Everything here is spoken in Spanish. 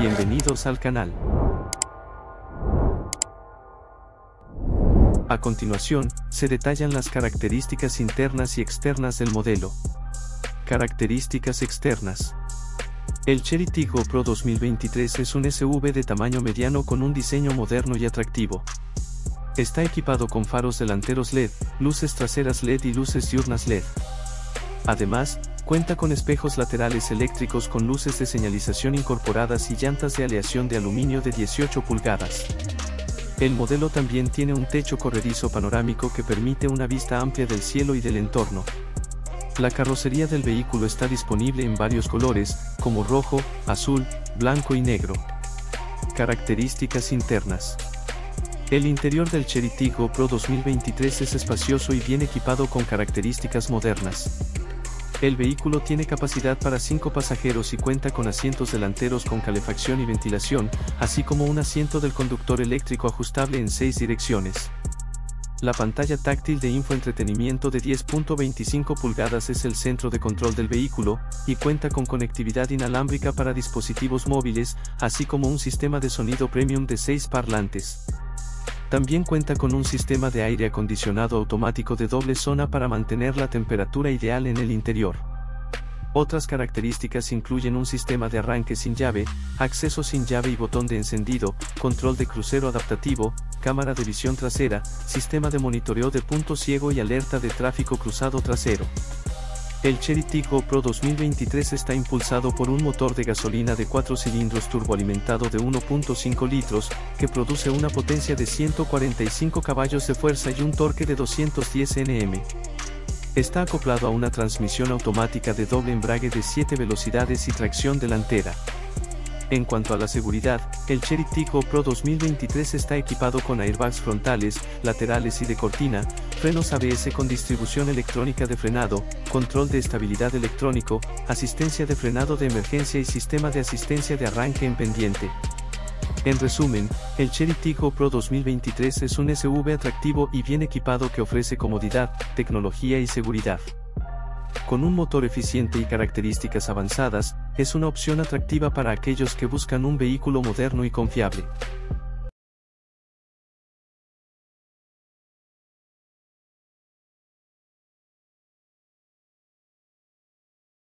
Bienvenidos al canal. A continuación, se detallan las características internas y externas del modelo. Características externas. El Cherry Tiggo Pro 2023 es un SUV de tamaño mediano con un diseño moderno y atractivo. Está equipado con faros delanteros LED, luces traseras LED y luces diurnas LED. Además, cuenta con espejos laterales eléctricos con luces de señalización incorporadas y llantas de aleación de aluminio de 18 pulgadas. El modelo también tiene un techo corredizo panorámico que permite una vista amplia del cielo y del entorno. La carrocería del vehículo está disponible en varios colores, como rojo, azul, blanco y negro. Características internas. El interior del Cherry Tiggo Pro 2023 es espacioso y bien equipado con características modernas. El vehículo tiene capacidad para 5 pasajeros y cuenta con asientos delanteros con calefacción y ventilación, así como un asiento del conductor eléctrico ajustable en 6 direcciones. La pantalla táctil de infoentretenimiento de 10.25 pulgadas es el centro de control del vehículo, y cuenta con conectividad inalámbrica para dispositivos móviles, así como un sistema de sonido premium de 6 parlantes. También cuenta con un sistema de aire acondicionado automático de doble zona para mantener la temperatura ideal en el interior. Otras características incluyen un sistema de arranque sin llave, acceso sin llave y botón de encendido, control de crucero adaptativo, cámara de visión trasera, sistema de monitoreo de punto ciego y alerta de tráfico cruzado trasero. El Tiggo Pro 2023 está impulsado por un motor de gasolina de 4 cilindros turboalimentado de 1.5 litros, que produce una potencia de 145 caballos de fuerza y un torque de 210 Nm. Está acoplado a una transmisión automática de doble embrague de 7 velocidades y tracción delantera. En cuanto a la seguridad, el Tiggo Pro 2023 está equipado con airbags frontales, laterales y de cortina, frenos ABS con distribución electrónica de frenado, control de estabilidad electrónico, asistencia de frenado de emergencia y sistema de asistencia de arranque en pendiente. En resumen, el Cherry Tiggo Pro 2023 es un SUV atractivo y bien equipado que ofrece comodidad, tecnología y seguridad. Con un motor eficiente y características avanzadas, es una opción atractiva para aquellos que buscan un vehículo moderno y confiable.